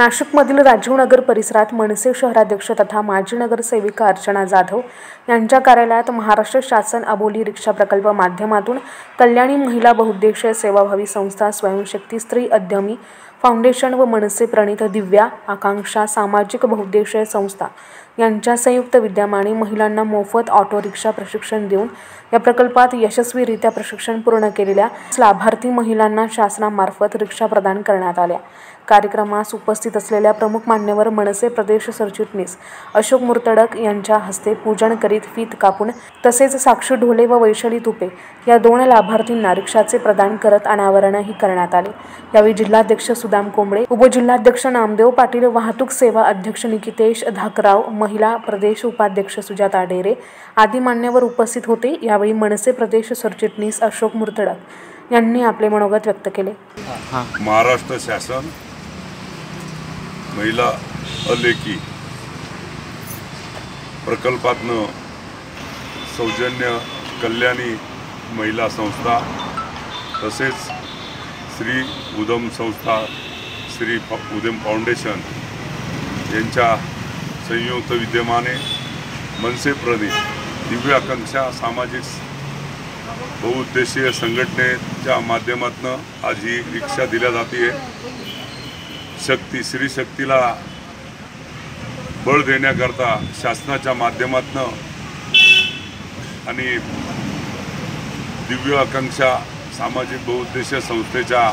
नाशिकमधील राजीवनगर परिसरात मनसे शहराध्यक्ष तथा माजी नगरसेविका अर्चना जाधव यांच्या कार्यालयात महाराष्ट्र शासन अबोली रिक्षा प्रकल्प माध्यमातून कल्याणी महिला बहुउद्देशीय सेवाभावी संस्था स्वयंशक्ती स्त्री अद्यमी फाउंडेशन व मनसे प्रणित दिव्या आकांक्षा सामाजिक बहुउद्देशीय संस्था यांच्या संयुक्त विद्यमाने महिलांना मोफत ऑटो रिक्षा प्रशिक्षण देऊन या प्रकल्पात यशस्वीरित्या प्रशिक्षण पूर्ण केलेल्या लाभार्थी महिलांना शासनामार्फत रिक्षा प्रदान करण्यात आल्या. कार्यक्रमास उपस्थित असलेल्या प्रमुख मान्यवर मनसे प्रदेश सरचिटणीस अशोक मुर्तडक यांच्या हस्ते पूजन करीत फीत कापून तसेच साक्षी ढोले व वैशाली तुपे या दोन लाभार्थींना रिक्षाचे प्रदान करत अनावरणही करण्यात आले. यावेळी जिल्हाध्यक्ष सुदाम कोंबडे उपजिल्हाध्यक्ष नामदेव पाटील वाहतूक सेवा अध्यक्ष निकितेश धाकराव महिला प्रदेश उपाध्यक्ष सुजाता डेरे आदी मान्यवर उपस्थित होते. यावेळी मनसे प्रदेश सरचिटणीस अशोक मुर्तडक यांनी आपले मनोगत व्यक्त केले. महाराष्ट्र शासन महिला अलेखी प्रकल्पातनं सौजन्य कल्याणी महिला संस्था तसेच श्री उदम संस्था श्री उदम फाउंडेशन यांच्या संयुक्त विद्यमाने मनसे प्रणित दिव्य आकांक्षा सामाजिक बहुउद्देशीय संघटनेच्या माध्यमातून आज ही रिक्षा दिल्या जाते शक्ती श्री शक्तीला बळ देण्याकरता शासनाच्या माध्यमातून आणि दिव्य आकांक्षा सामाजिक बहुउद्देशीय संस्थेच्या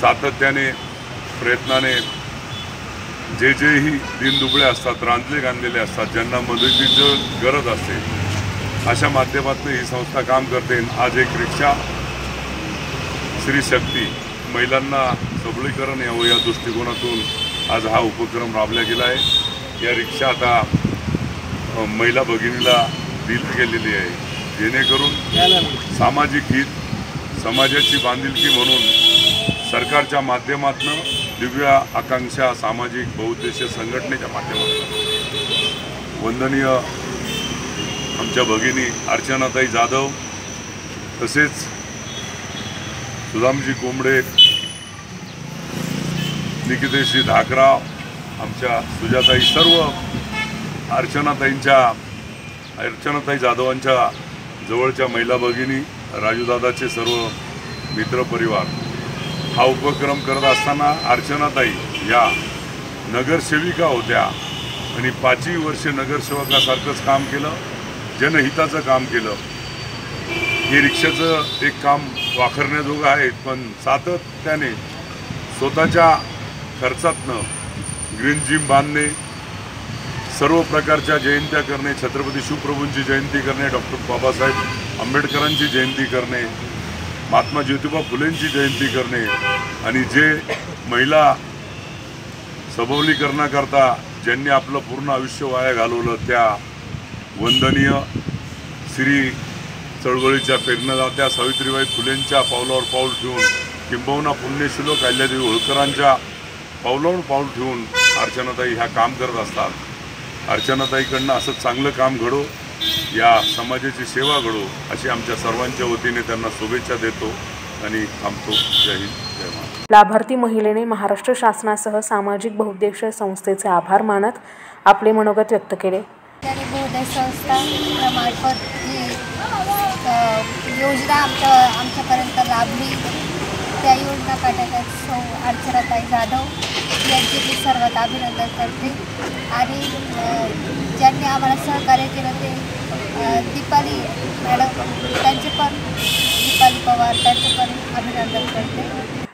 सातत्याने प्रयत्नाने जे जेही दिनदुबळे असतात रांजले गांधलेले असतात ज्यांना मदतीचं गरज असते अशा माध्यमातून ही संस्था काम करते. आज एक रिक्षा स्त्री शक्ती महिलांना सबलीकरण यावं या दृष्टिकोनातून आज हा उपक्रम राबला गेला आहे. या रिक्षा आता महिला भगिनीला दिली गेलेली आहे. जेणेकरून सामाजिक हित समाजाची बांधिलकी म्हणून सरकारच्या माध्यमातून दिव्य आकांक्षा सामाजिक बहुउद्देशीय संघटनेच्या माध्यमातून. वंदनीय आमच्या भगिनी अर्चनाताई जाधव तसेच सुदामजी कोंबडे निकितेशजी धाकराव आमच्या सुजाताई सर्व अर्चनाताईंच्या अर्चनाताई जाधवांच्या जवळच्या महिला भगिनी राजूदादाचे सर्व मित्रपरिवार. हा उपक्रम करत असताना अर्चनाताई या नगरसेविका होत्या आणि पाचही वर्षे नगरसेवकासारखंच काम केलं जनहिताचं काम केलं. हे रिक्षाचं एक काम वाखरण्याजोगं आहे पण सातत्याने स्वतःच्या खर्चातनं ग्रीन जिम बांधणे सर्व प्रकारच्या जयंत्या करणे छत्रपती शिवप्रभूंची जयंती करणे डॉक्टर बाबासाहेब आंबेडकरांची जयंती करणे महात्मा ज्योतिबा फुलेंची जयंती करणे आणि जे महिला सबलीकरणाकरता ज्यांनी आपलं पूर्ण आयुष्य वाया घालवलं त्या वंदनीय श्री चळवळीच्या पेरणदात्या सावित्रीबाई फुलेंच्या पावलावर पाऊल ठेवून किंबहुना पुण्यश्लोक अहिल्यादेवी होळकरांच्या पावलावर पाऊल ठेवून अर्चनाताई ह्या काम करत असतात. अर्चनाताईकडनं असं चांगलं काम घडो या समाजाची सेवा घडो अशी आमच्या सर्वांच्या वतीने त्यांना शुभेच्छा देतो आणि थांबतो. जय हिंद जय महाराष्ट्र. लाभार्थी महिलेने महाराष्ट्र शासनासह सामाजिक बहुउद्देशीय संस्थेचे आभार मानत आपले मनोगत व्यक्त केले. संस्था ही योजना आमच्या आमच्यापर्यंत लाभली. त्या योजना काढण्यात सौ अर्चनाताई जाधव. यांचे मी सर्वात अभिनंदन करते. आणि ज्यांनी आम्हाला सहकार्य केलं ते दीपाली मॅडम त्यांचे पण दीपाली पवार त्यांचे पण अभिनंदन करते.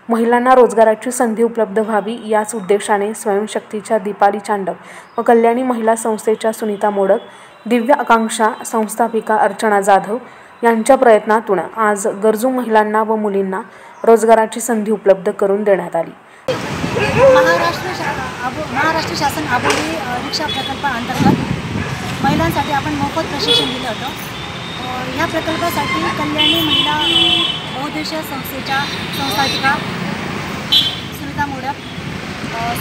महिलांना रोजगाराची संधी उपलब्ध व्हावी याच उद्देशाने स्वयंशक्तीच्या दीपाली चांडक व कल्याणी महिला संस्थेच्या सुनीता मोडक दिव्य आकांक्षा संस्थापिका अर्चना जाधव यांच्या प्रयत्नातून आज गरजू महिलांना व मुलींना रोजगाराची संधी उपलब्ध करून देण्यात आली. महाराष्ट्र शा महाराष्ट्र शासन आबोली रिक्षा प्रकल्पाअंतर्गत महिलांसाठी आपण मोफत प्रशिक्षण दिलं होतं. या ह्या प्रकल्पासाठी कल्याणी महिला अ, संस्थेच्या संस्थापिका सुनीता मोडक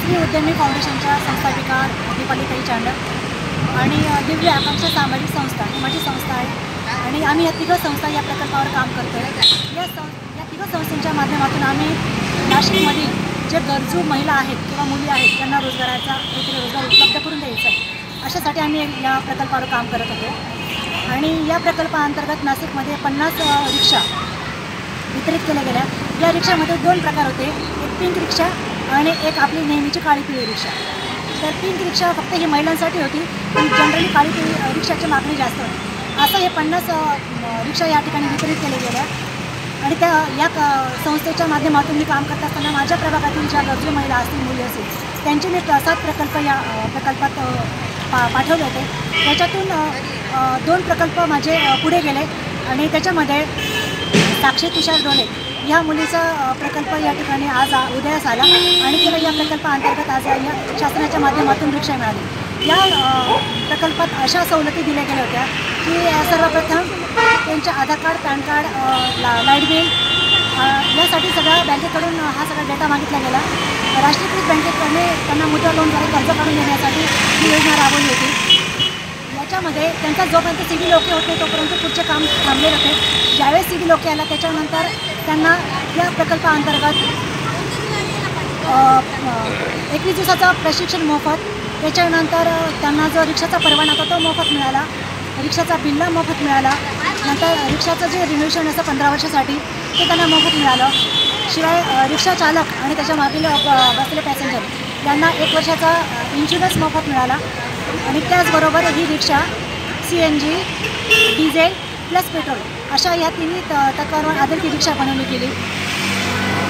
श्री उद्यमी फाउंडेशनच्या संस्थापिका दीपालीताई चांडक आणि दिव्य आकांक्षा सामाजिक संस्था ही माझी संस्था आहे. आणि आम्ही या तिघं संस्था या प्रकल्पावर काम करतो आहे या सं या तिघं संस्थांच्या माध्यमातून आम्ही नाशिकमधील जे गरजू महिला आहेत किंवा मुली आहेत त्यांना रोजगाराचा काहीतरी रोजगार उपलब्ध करून द्यायचा आहे अशासाठी आम्ही या प्रकल्पावर काम करत होतो. आणि या प्रकल्पाअंतर्गत नाशिकमध्ये पन्नास रिक्षा वितरित केल्या गेल्या. या रिक्षामध्ये दोन प्रकार होते. एक पिंक रिक्षा आणि एक आपली नेहमीची काळी पिवळी रिक्षा. तर पिंक रिक्षा फक्त ही महिलांसाठी होती पण जनरली काळी पिवळी रिक्षाची मागणी जास्त होती. असं हे पन्नास रिक्षा या ठिकाणी वितरित केले गेल्या आणि त्या या क संस्थेच्या माध्यमातून मी काम करत असताना माझ्या प्रभागातील ज्या गरजू महिला असतील मुली असतील त्यांचे मी सात प्रकल्प या प्रकल्पात पा पाठवले होते. त्याच्यातून दोन प्रकल्प माझे पुढे गेले आणि त्याच्यामध्ये साक्षी तुषार डोले या मुलीचा प्रकल्प या ठिकाणी आज उदयास आला आणि तिला या प्रकल्पाअंतर्गत आज या शासनाच्या माध्यमातून रिक्षा मिळाली. या प्रकल्पात अशा सवलती दिल्या गेल्या होत्या की सर्वप्रथम त्यांचे आधार कार्ड पॅन कार्ड ला लाइट बिल यासाठी सगळा बँकेकडून हा सगळा डेटा मागितला गेला. राष्ट्रीयकृत बँकेकडे त्यांना मुद्रा लोनद्वारे कर्ज काढून देण्यासाठी ही योजना राबवली होती. याच्यामध्ये त्यांचा जोपर्यंत सी बी लोके होते तोपर्यंत पुढचे काम थांबले होते. ज्यावेळेस सी बी लोके आला त्याच्यानंतर त्यांना या प्रकल्पाअंतर्गत एकवीस दिवसाचं प्रशिक्षण मोफत त्याच्यानंतर त्यांना जो रिक्षाचा परवाना होता तो मोफत मिळाला. रिक्षाचा बिल्ला मोफत मिळाला. नंतर रिक्षाचं जे रिन्युएशन असतं पंधरा वर्षासाठी ते त्यांना मोफत मिळालं. शिवाय रिक्षा चालक आणि त्याच्या मागील बसलेले पॅसेंजर यांना एक वर्षाचा इन्शुरन्स मोफत मिळाला. आणि त्याचबरोबर ही रिक्षा C N G diesel plus petrol अशा या तिन्ही त तत्वांवर आधारित रिक्षा बनवली गेली.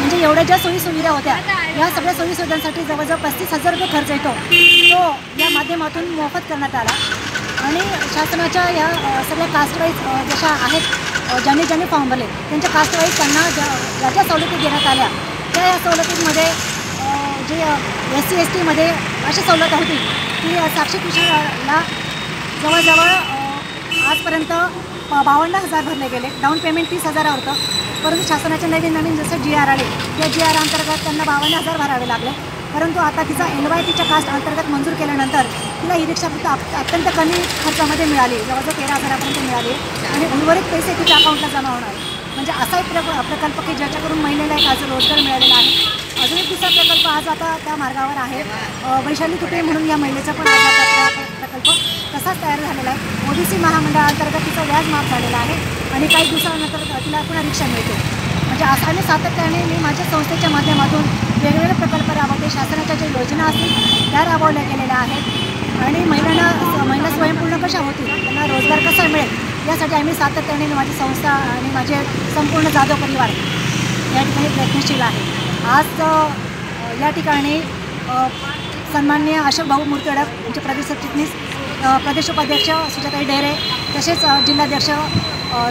म्हणजे एवढ्या ज्या सोयीसुविधा होत्या या सगळ्या सोयीसुविधांसाठी जवळजवळ पस्तीस हजार रुपये खर्च येतो. तो या माध्यमातून मोफत करण्यात आला. आणि शासनाच्या या सगळ्या कास्टवाईज जशा आहेत ज्यांनी ज्यांनी फॉर्म भरले त्यांच्या कास्टवाईज त्यांना ज्या ज्या ज्या सवलती देण्यात आल्या त्या या सवलतींमध्ये जे एस सी एस टीमध्ये अशी सवलत होती की साक्षी तुषारला जवळजवळ आजपर्यंत बावन्न हजार भरले गेले. डाऊन पेमेंट तीस हजार होतं. परंतु शासनाचे नवीन नवीन जसं जी आर आले त्या जी आर अंतर्गत त्यांना बावन्न हजार भरावे लागले. परंतु आता तिचा एन वाय टीच्या कास्ट अंतर्गत मंजूर केल्यानंतर तिला ही रिक्षा फक्त अत्यंत कमी खर्चामध्ये मिळाली. जवळजवळ तेरा हजारापर्यंत मिळाली. आणि उर्वरित पैसे तिच्या अकाउंटला जमा होणार. म्हणजे असा एक प्रक प्रकल्प की ज्याच्याकडून महिलेला एक आज रोजगार मिळालेला आहे. अजून एक दुसरा प्रकल्प आज आता त्या मार्गावर आहे. वैशाली तुटे म्हणून या महिलेचा पण आज आता प्रकल्प तसाच तयार झालेला आहे. ओबीसी महामंडळाअंतर्गत तिचा व्याज माफ झालेला आहे. आणि काही दिवसानंतर तिला पुन्हा रिक्षा मिळते. म्हणजे असाने सातत्याने मी माझ्या संस्थेच्या माध्यमातून वेगवेगळे प्रकल्प राबवते. शासनाच्या ज्या योजना असतील त्या राबवल्या गेलेल्या आहेत. आणि महिलांना महिला स्वयंपूर्ण कशा होतील त्यांना रोजगार कसा मिळेल यासाठी आम्ही सातत्याने माझी संस्था आणि माझे संपूर्ण जाधव परिवार या ठिकाणी प्रयत्नशील आहे. आज या ठिकाणी सन्माननीय अशोक भाऊ मुर्तडक यांचे प्रदेश सरचिटणीस प्रदेश उपाध्यक्ष सुजाताई डेरे तसेच जिल्हाध्यक्ष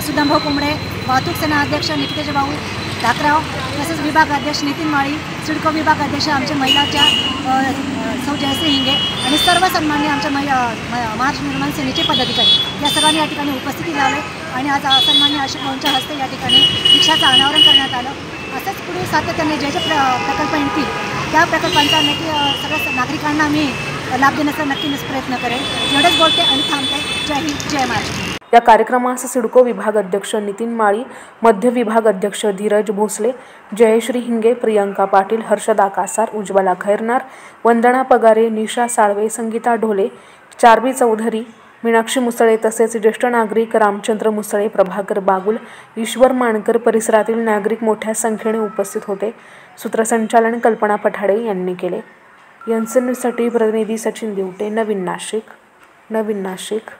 सुदामभाऊ कुंबडे वाहतूक सेना अध्यक्ष निकितेश भाऊ धाकराव तसेच विभाग अध्यक्ष नितीन माळी सिडको विभाग अध्यक्ष आमच्या महिलाच्या सौ जयश्री हिंगे आणि सर्व सन्मान्य आमच्या महिला म- महाराष्ट्र निर्माण सेनेचे पदाधिकारी या सर्वांनी या ठिकाणी उपस्थिती लावले आणि आज सन्मान्य अशोक भाऊंच्या हस्ते या ठिकाणी रिक्षाचं अनावरण करण्यात आलं. असंच पुढे सातत्याने जे जे प्र प्रकल्प येतील. त्या प्रकल्पांचा नक्की सगळ्या नागरिकांना मी लाभ देण्याचा नक्कीच प्रयत्न करेन. एवढंच बोलते आणि थांबते. जय हिंद जय महाराष्ट्र. या कार्यक्रमास सिडको विभाग अध्यक्ष नितीन माळी मध्य विभाग अध्यक्ष धीरज भोसले जयश्री हिंगे प्रियंका पाटील हर्षदा कासार उज्ज्वला खैरनार वंदना पगारे निशा साळवे संगीता ढोले चारबी चौधरी मीनाक्षी मुसळे तसेच ज्येष्ठ नागरिक रामचंद्र मुसळे प्रभाकर बागुल ईश्वर माणकर परिसरातील नागरिक मोठ्या संख्येने उपस्थित होते. सूत्रसंचालन कल्पना पठाडे यांनी केले. यांचे न्यूजसाठी प्रतिनिधी सचिन दिवटे नवीन नाशिक नवीन नाशिक.